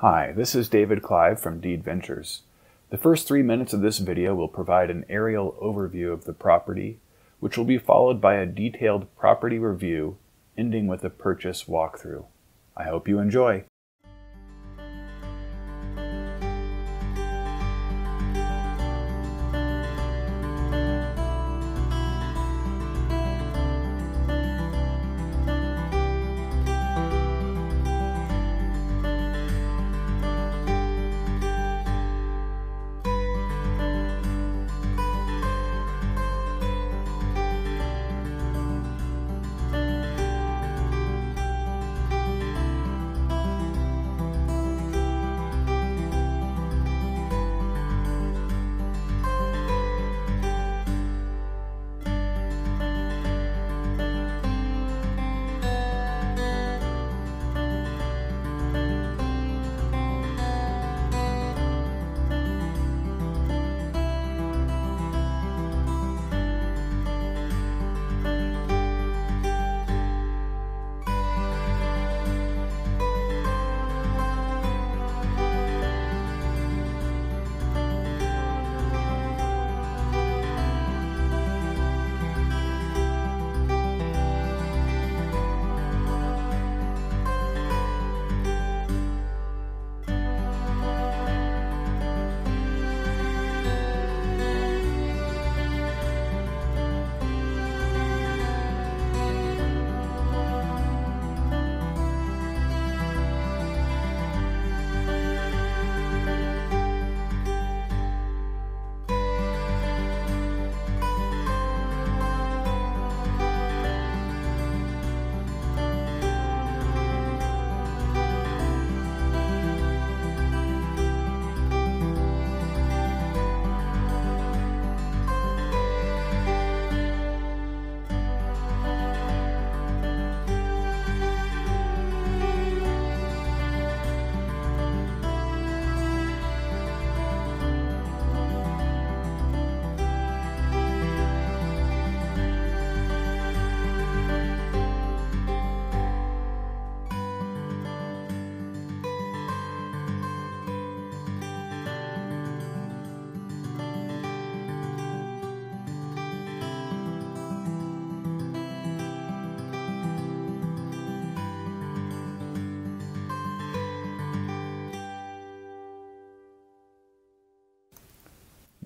Hi, this is David Clive from Deed Ventures. The first three minutes of this video will provide an aerial overview of the property, which will be followed by a detailed property review, ending with a purchase walkthrough. I hope you enjoy.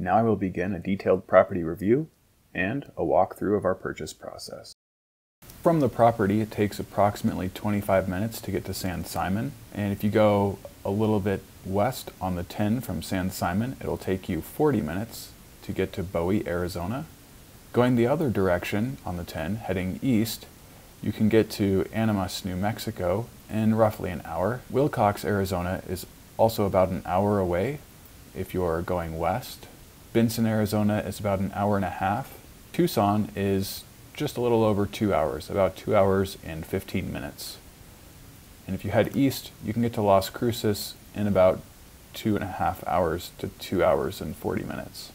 Now I will begin a detailed property review and a walkthrough of our purchase process. From the property, it takes approximately 25 minutes to get to San Simon, and if you go a little bit west on the 10 from San Simon, it'll take you 40 minutes to get to Bowie, Arizona. Going the other direction on the 10, heading east, you can get to Animas, New Mexico in roughly an hour. Willcox, Arizona is also about an hour away if you're going west. Benson, Arizona is about an hour and a half. Tucson is just a little over two hours, about two hours and 15 minutes. And if you head east, you can get to Las Cruces in about two and a half hours to two hours and 40 minutes.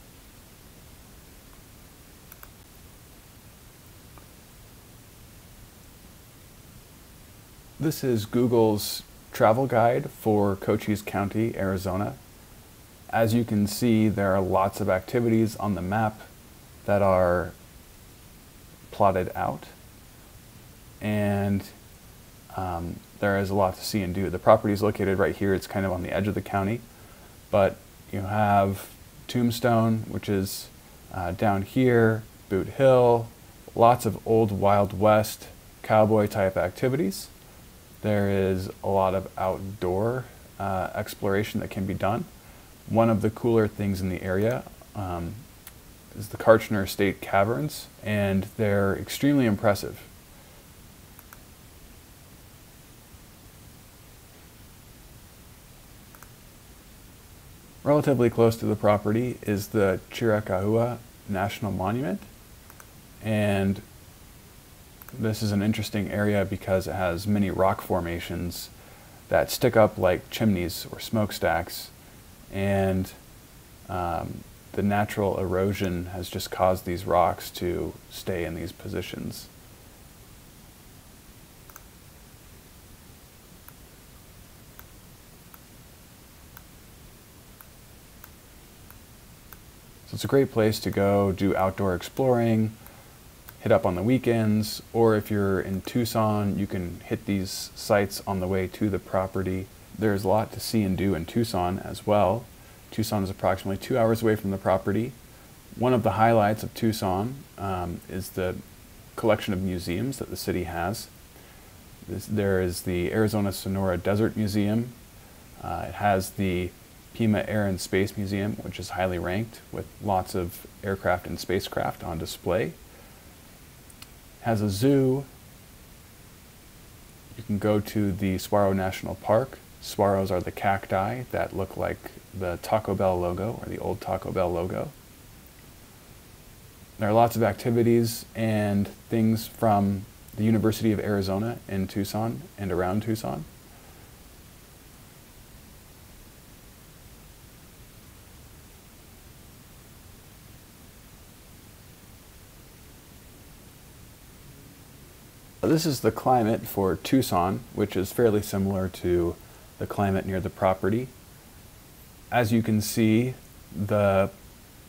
This is Google's travel guide for Cochise County, Arizona. As you can see, there are lots of activities on the map that are plotted out. And um, there is a lot to see and do. The property is located right here. It's kind of on the edge of the county. But you have Tombstone, which is uh, down here, Boot Hill, lots of old Wild West cowboy type activities. There is a lot of outdoor uh, exploration that can be done. One of the cooler things in the area um, is the Kartchner State Caverns, and they're extremely impressive. Relatively close to the property is the Chiricahua National Monument, and this is an interesting area because it has many rock formations that stick up like chimneys or smokestacks and um, the natural erosion has just caused these rocks to stay in these positions. So it's a great place to go do outdoor exploring, hit up on the weekends, or if you're in Tucson, you can hit these sites on the way to the property. There's a lot to see and do in Tucson as well. Tucson is approximately two hours away from the property. One of the highlights of Tucson um, is the collection of museums that the city has. This, there is the Arizona Sonora Desert Museum. Uh, it has the Pima Air and Space Museum, which is highly ranked with lots of aircraft and spacecraft on display. It has a zoo. You can go to the Saguaro National Park. Saguaros are the cacti that look like the Taco Bell logo or the old Taco Bell logo. There are lots of activities and things from the University of Arizona in Tucson and around Tucson. This is the climate for Tucson, which is fairly similar to the climate near the property. As you can see, the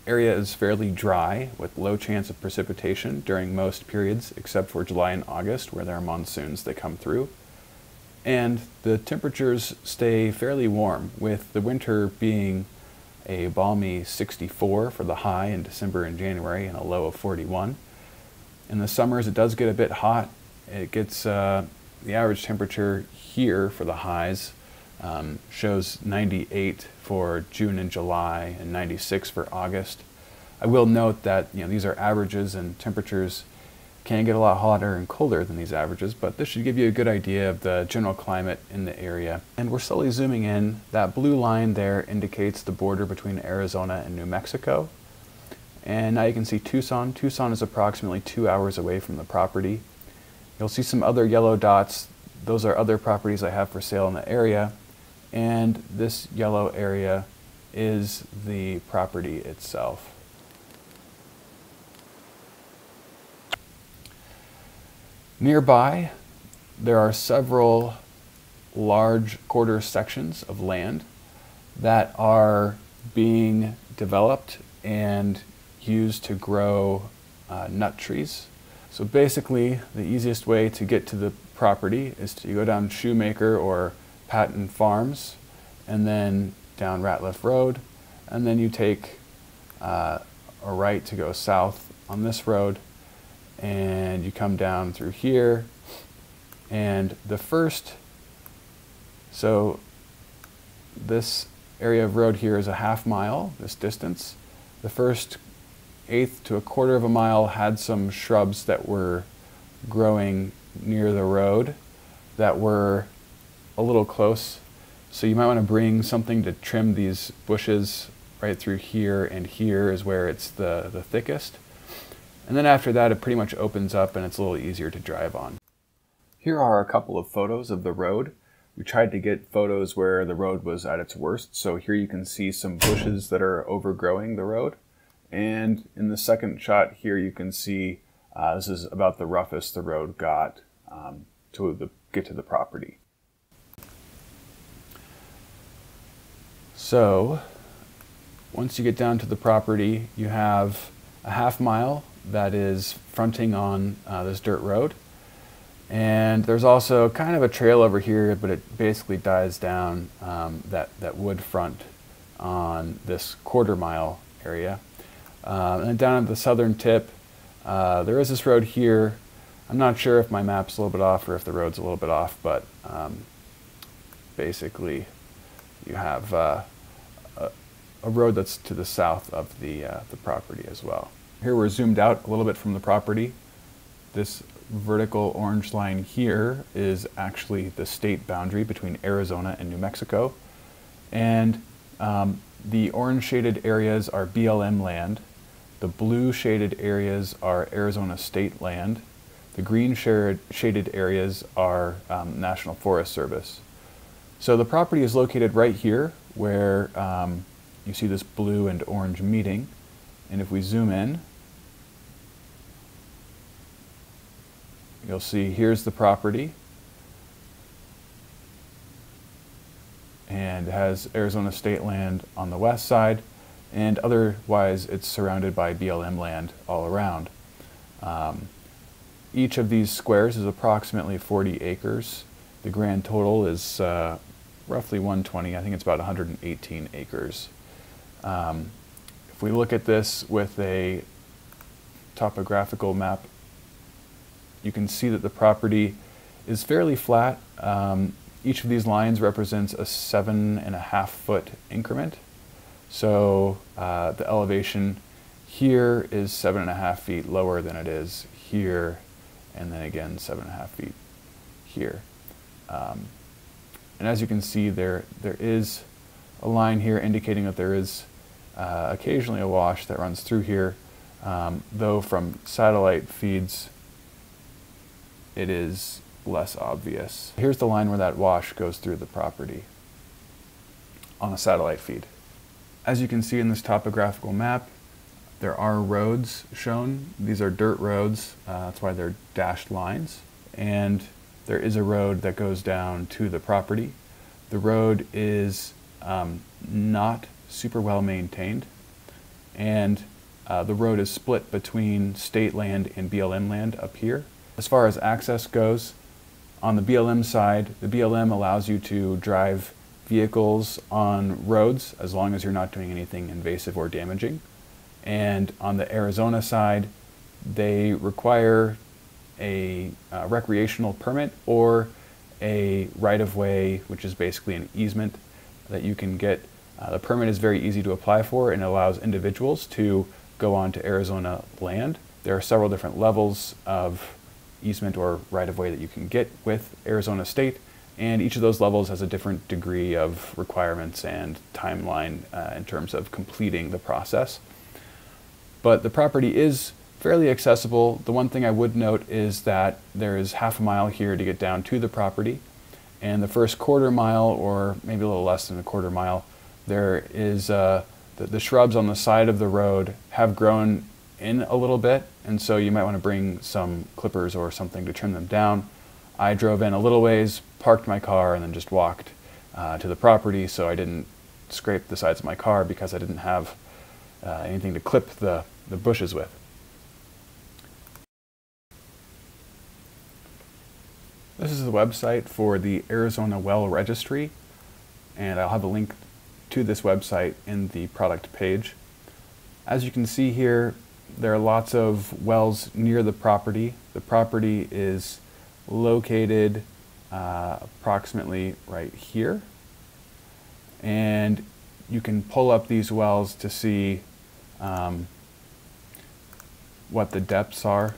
area is fairly dry with low chance of precipitation during most periods except for July and August where there are monsoons that come through. And the temperatures stay fairly warm with the winter being a balmy 64 for the high in December and January and a low of 41. In the summers it does get a bit hot. It gets uh, the average temperature here for the highs um, shows 98 for June and July and 96 for August. I will note that you know these are averages and temperatures can get a lot hotter and colder than these averages, but this should give you a good idea of the general climate in the area. And we're slowly zooming in. That blue line there indicates the border between Arizona and New Mexico. And now you can see Tucson. Tucson is approximately two hours away from the property. You'll see some other yellow dots. Those are other properties I have for sale in the area and this yellow area is the property itself. Nearby, there are several large quarter sections of land that are being developed and used to grow uh, nut trees. So basically, the easiest way to get to the property is to go down Shoemaker or Patton Farms, and then down Ratliff Road, and then you take uh, a right to go south on this road, and you come down through here, and the first, so this area of road here is a half mile, this distance. The first eighth to a quarter of a mile had some shrubs that were growing near the road that were a little close. So you might want to bring something to trim these bushes right through here and here is where it's the, the thickest. And then after that, it pretty much opens up and it's a little easier to drive on. Here are a couple of photos of the road. We tried to get photos where the road was at its worst. So here you can see some bushes that are overgrowing the road. And in the second shot here, you can see uh, this is about the roughest the road got um, to the, get to the property. So once you get down to the property, you have a half mile that is fronting on uh, this dirt road. And there's also kind of a trail over here, but it basically dies down um, that, that wood front on this quarter mile area. Uh, and down at the southern tip, uh, there is this road here. I'm not sure if my map's a little bit off or if the road's a little bit off, but um, basically you have uh, a road that's to the south of the, uh, the property as well. Here we're zoomed out a little bit from the property. This vertical orange line here is actually the state boundary between Arizona and New Mexico. And um, the orange shaded areas are BLM land. The blue shaded areas are Arizona state land. The green shaded areas are um, National Forest Service. So the property is located right here where um, you see this blue and orange meeting. And if we zoom in, you'll see here's the property. And it has Arizona state land on the west side and otherwise it's surrounded by BLM land all around. Um, each of these squares is approximately 40 acres. The grand total is uh, roughly 120, I think it's about 118 acres. Um, if we look at this with a topographical map, you can see that the property is fairly flat. Um, each of these lines represents a seven and a half foot increment. So uh, the elevation here is seven and a half feet lower than it is here, and then again seven and a half feet here. Um, and as you can see, there there is a line here indicating that there is uh, occasionally a wash that runs through here, um, though from satellite feeds it is less obvious. Here's the line where that wash goes through the property on a satellite feed. As you can see in this topographical map, there are roads shown. These are dirt roads, uh, that's why they're dashed lines. And there is a road that goes down to the property. The road is um, not super well maintained, and uh, the road is split between state land and BLM land up here. As far as access goes, on the BLM side, the BLM allows you to drive vehicles on roads as long as you're not doing anything invasive or damaging. And on the Arizona side, they require a uh, recreational permit or a right of way, which is basically an easement that you can get. Uh, the permit is very easy to apply for and allows individuals to go onto Arizona land. There are several different levels of easement or right of way that you can get with Arizona State, and each of those levels has a different degree of requirements and timeline uh, in terms of completing the process. But the property is fairly accessible. The one thing I would note is that there is half a mile here to get down to the property, and the first quarter mile, or maybe a little less than a quarter mile, there is uh, the, the shrubs on the side of the road have grown in a little bit, and so you might want to bring some clippers or something to trim them down. I drove in a little ways, parked my car, and then just walked uh, to the property so I didn't scrape the sides of my car because I didn't have uh, anything to clip the, the bushes with. This is the website for the Arizona Well Registry, and I'll have a link to this website in the product page. As you can see here, there are lots of wells near the property. The property is located uh, approximately right here. And you can pull up these wells to see um, what the depths are.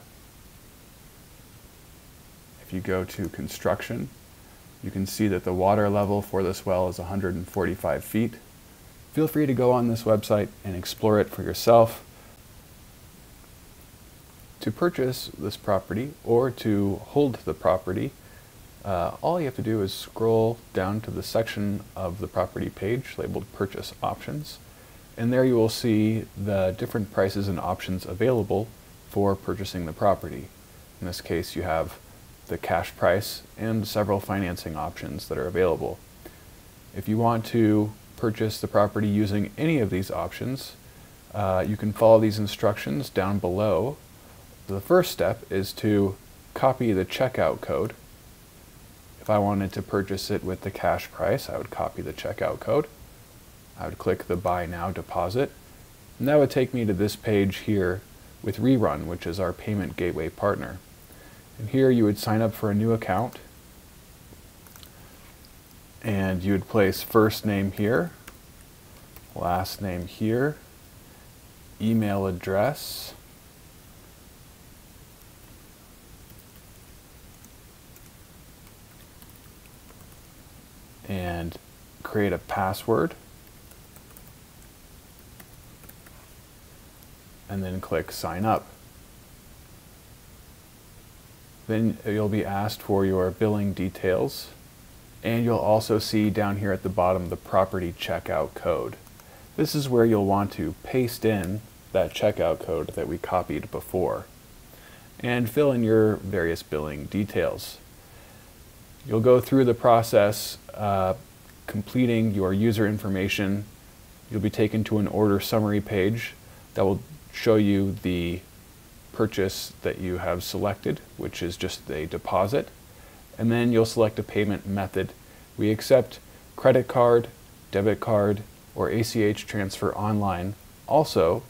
If you go to construction, you can see that the water level for this well is 145 feet. Feel free to go on this website and explore it for yourself. To purchase this property or to hold the property, uh, all you have to do is scroll down to the section of the property page labeled Purchase Options, and there you will see the different prices and options available for purchasing the property. In this case, you have the cash price and several financing options that are available. If you want to purchase the property using any of these options, uh, you can follow these instructions down below the first step is to copy the checkout code. If I wanted to purchase it with the cash price, I would copy the checkout code. I would click the Buy Now Deposit. And that would take me to this page here with Rerun, which is our payment gateway partner. And here you would sign up for a new account. And you would place first name here, last name here, email address, and create a password and then click sign up. Then you'll be asked for your billing details and you'll also see down here at the bottom the property checkout code. This is where you'll want to paste in that checkout code that we copied before and fill in your various billing details. You'll go through the process uh, completing your user information you'll be taken to an order summary page that will show you the purchase that you have selected, which is just a deposit. And then you'll select a payment method. We accept credit card, debit card, or ACH transfer online. Also,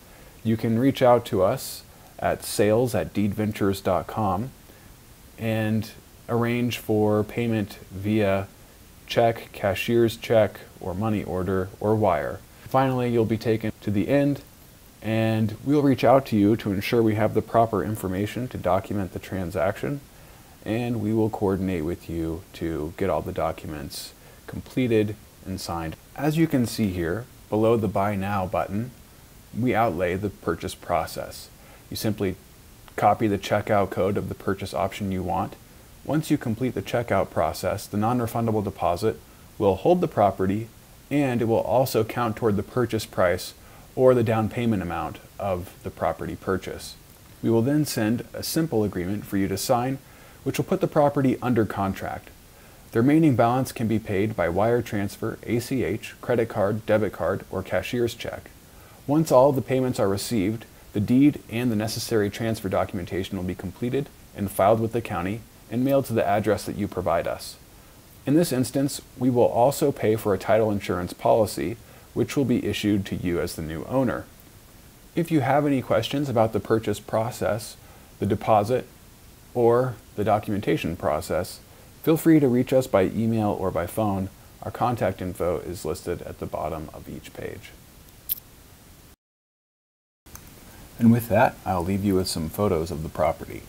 you can reach out to us at sales at deedventures.com and arrange for payment via check, cashier's check, or money order, or wire. Finally, you'll be taken to the end and we'll reach out to you to ensure we have the proper information to document the transaction and we will coordinate with you to get all the documents completed and signed. As you can see here, below the Buy Now button, we outlay the purchase process. You simply copy the checkout code of the purchase option you want. Once you complete the checkout process, the non-refundable deposit will hold the property and it will also count toward the purchase price or the down payment amount of the property purchase. We will then send a simple agreement for you to sign, which will put the property under contract. The remaining balance can be paid by wire transfer, ACH, credit card, debit card, or cashier's check. Once all the payments are received, the deed and the necessary transfer documentation will be completed and filed with the county and mailed to the address that you provide us. In this instance, we will also pay for a title insurance policy, which will be issued to you as the new owner. If you have any questions about the purchase process, the deposit, or the documentation process, feel free to reach us by email or by phone. Our contact info is listed at the bottom of each page. And with that, I'll leave you with some photos of the property.